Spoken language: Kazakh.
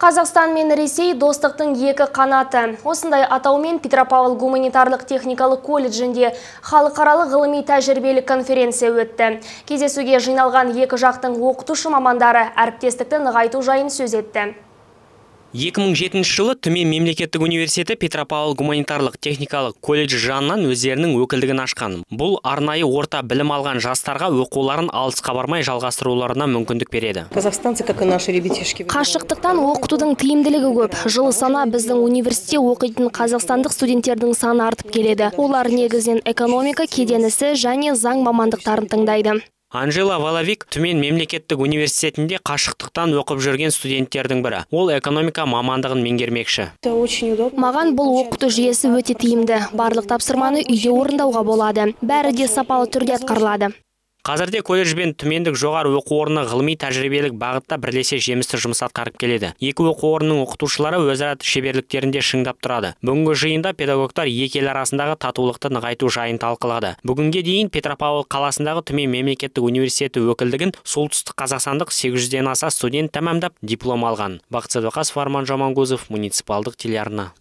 Қазақстан мен Ресей достықтың екі қанаты. Осындай атаумен Петропавл гуманитарлық техникалық колледжінде халықаралық ғылыми тәжірибелік конференция өтті. Кездесуге жиналған екі жақтың оқытушы мамандары әріптестікті нығайту жайын сөз етті. 2007 жылы Түмен мемлекеттік университеті Петропавл гуманитарлық техникалық колледж жанынан өздерінің өкілдігін ашқан. Бұл арнайы орта білім алған жастарға оқуларын алысқа бармай жалғастыруларына мүмкіндік береді. Казахстанцы, как и наши ребятишки. Қашықтықтан оқытудың тиімділігі көп. Жыл сана біздің университетте оқитын қазақстандық студенттердің саны артып келеді. Олар негізінен экономика, кеден және заң мамандықтарын тыңдайды. Анжела Валавик Түмен мемлекеттік университетінде қашықтықтан оқып жүрген студенттердің бірі. Ол экономика мамандығын меңгермекші. Это очень удобно. Маған бұл оқыту жүйесі өте тиімді. Барлық тапсырманы үйде орындауға болады. Бәрі де сапалы түрде атқарылады. Қазірде колледж бен Түмендік жоғары оқу орны ғылыми тәжірибелік бағытта бірлесе жемісті жұмыс атқарып келеді. Екі оқу орнының оқытушылары өзара шеберліктерінде шыңдап тұрады. Бүгінгі жиында педагогтар екі ел арасындағы татулықты нығайту жайын талқылады. Бүгінге дейін Петропавл қаласындағы Түмен мемлекеттік университеті өкілдігін солтүстік қазақстандық 800-ден аса студент тәмамдап диплом алған. Бақыт Сәдуақасов, Арман муниципалдық телеарна.